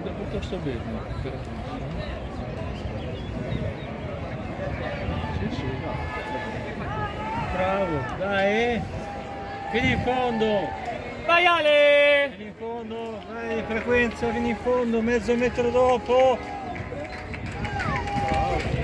Idę piuttosto biegnie. Bravo, dai! Vieni in fondo! Vai Ale! Vieni in fondo, dai, frequenza, vieni in fondo, mezzo metro dopo! Bravo!